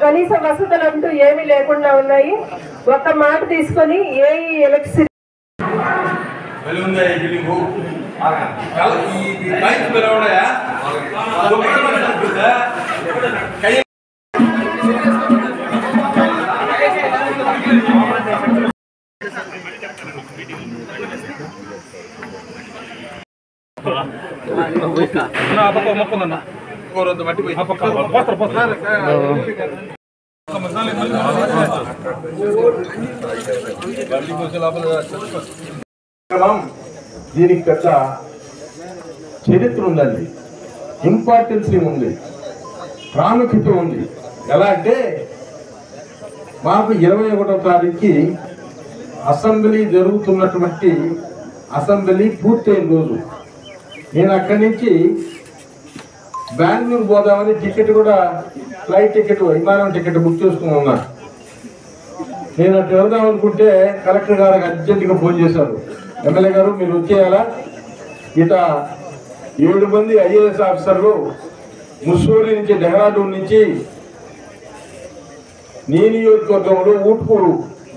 కనీస వసతులు అంటూ ఏమీ లేకుండా ఉన్నాయి. ఒక్క మాట తీసుకొని ఏ ఎలక్ట్రిసిటీ దీనికి పెద్ద చరిత్ర ఉందండి. ఇంపార్టెన్స్ ఉంది. ప్రాముఖ్యత ఉంది. ఎలా అంటే మాకు ఇరవై ఒకటో తారీఖుకి అసెంబ్లీ జరుగుతున్నటువంటి అసెంబ్లీ పూర్తయిన రోజు. నేను అక్కడి నుంచి బెంగళూరు పోదామని టికెట్ కూడా ఫ్లైట్ టికెట్ విమానం టికెట్ బుక్ చేసుకుని ఉన్నా నేను అటు వెళ్దాం అనుకుంటే కలెక్టర్ గారికి అర్జెంటుగా ఫోన్ చేశారు. ఎమ్మెల్యే గారు మీరు వచ్చేయాలా? ఇట ఏడు మంది ఐఏఎస్ ఆఫీసర్లు ముస్సూరి నుంచి డెహ్రాడూన్ నుంచి నీ నియోజకవర్గంలో ఊట్కూరు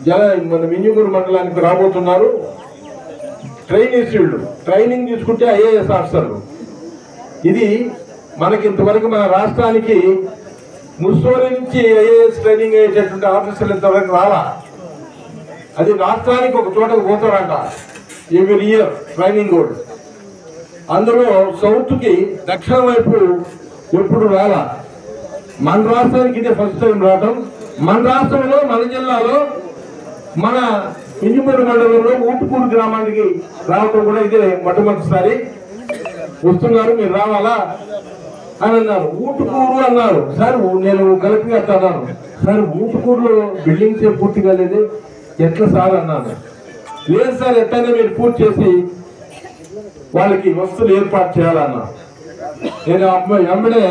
జల మన మింజుకూరు మండలానికి రాబోతున్నారు. ట్రైనింగ్ ఫీల్డ్ ట్రైనింగ్ తీసుకుంటే ఐఏఎస్ ఆఫీసర్లు. ఇది మనకి ఇంతవరకు మన రాష్ట్రానికి ముస్సోరి నుంచి ఐఏఎస్ ట్రైనింగ్ అయ్యేటటువంటి ఆఫీసర్లు ఇంతవరకు రాలా? అది రాష్ట్రానికి ఒక చోటకు పోతారంట. ఎవ్రీ ఇయర్ ట్రైనింగ్ కూడా అందులో సౌత్కి దక్షిణ వైపు ఎప్పుడు రాలా? మన రాష్ట్రానికి ఇదే ఫస్ట్ టైం రావటం. మన రాష్ట్రంలో మన జిల్లాలో మన ఇంజిమూరు మండలంలో ఊటుకూరు గ్రామానికి రావటం కూడా ఇదే మొట్టమొదటిసారి. వస్తున్నారు మీరు రావాలా? అని అన్నారు. ఊటుకూరు అన్నారు. సార్ నేను కలిపి గారితో అన్నాను. సార్ ఊటుకూరులో బిల్డింగ్స్ ఏ పూర్తి కాలేదు ఎట్లా సార్ అన్నాను. లేదు సార్ ఎట్లయినా మీరు పూర్తి చేసి వాళ్ళకి వస్తువులు ఏర్పాటు చేయాలన్నా నేను అమ్మాయి అమ్మడే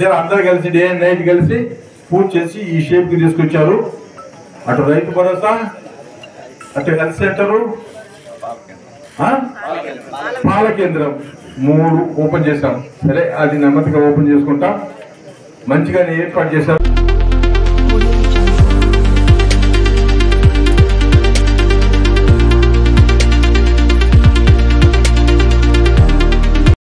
నేను అందరు కలిసి డే అండ్ నైట్ కలిసి పూర్తి చేసి ఈ షేప్కి తీసుకొచ్చారు. అటు రైతు భరోసా అటు హెల్త్ సెంటరు పాల కేంద్రం మూడు ఓపెన్ చేశాం. సరే అది నెమ్మదిగా ఓపెన్ చేసుకుంటాం. మంచిగానే ఏర్పాటు చేశారు.